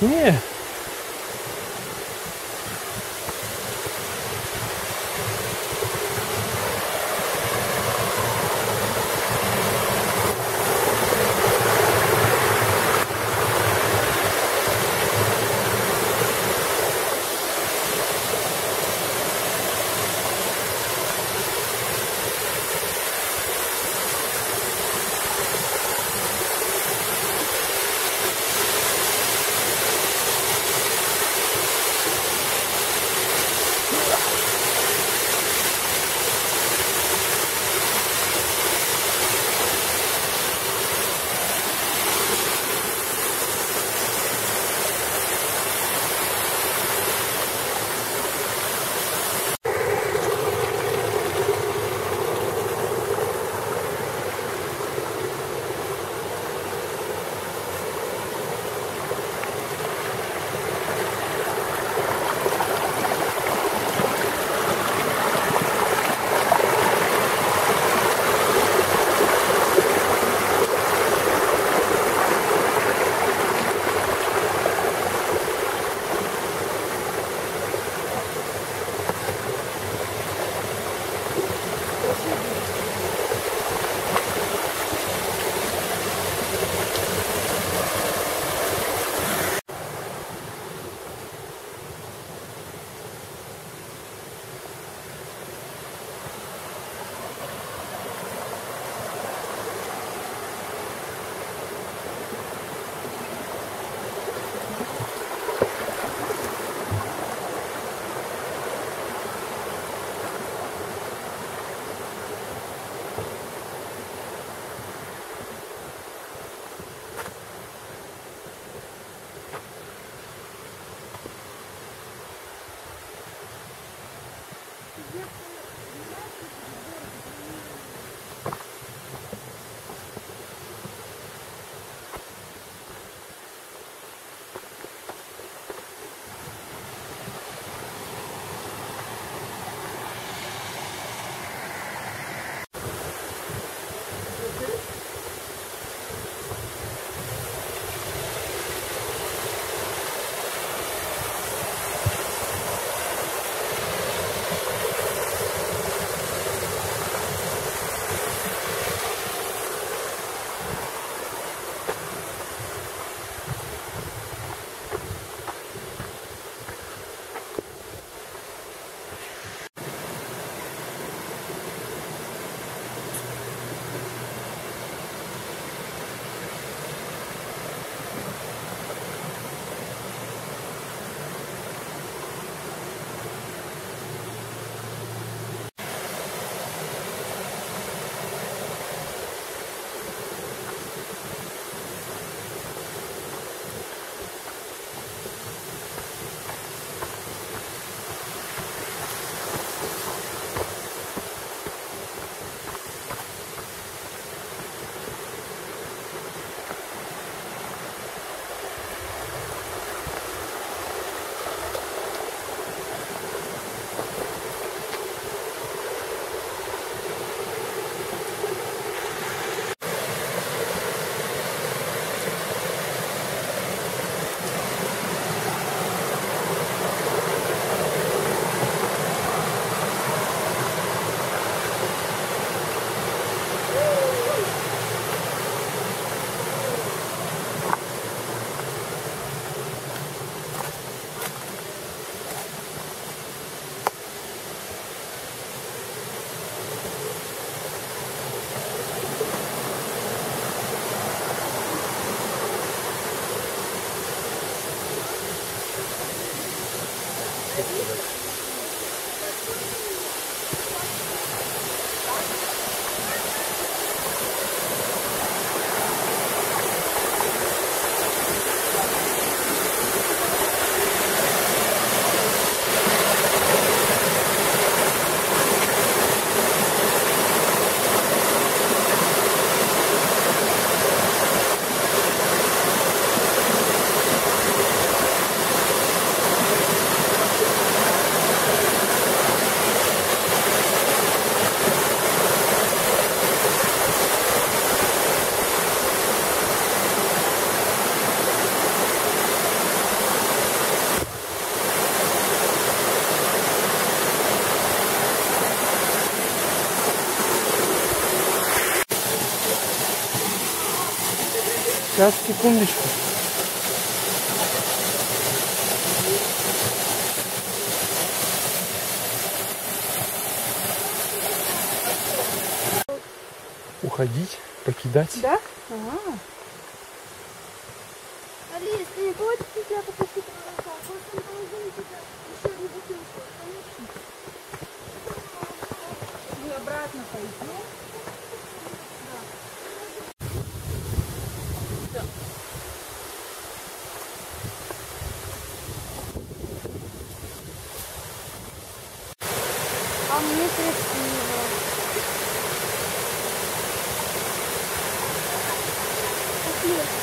Не. different. Сейчас, секундочку. Уходить, покидать. Да? А, Алис, ты не хочешь тебя попросить молока? Просто положи туда еще одну бутылку. Конечно. мы обратно пойдем. Yes.